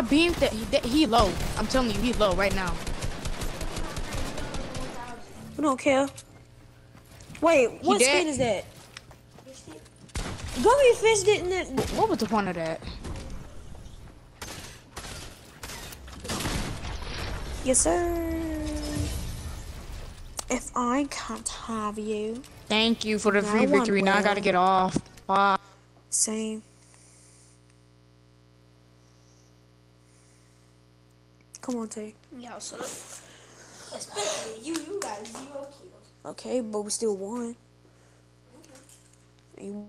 I beamed that he, that- he low. I'm telling you, he low right now. We don't care. Wait, what skin is that? Gummy fish didn't it? What was the point of that? Yes, sir. If I can't have you, Thank you for the free victory. Now I gotta get off. Wow. same. Come on, Tay. Yeah, so especially you, you got zero kills. Okay, but we still won. Mm-hmm. You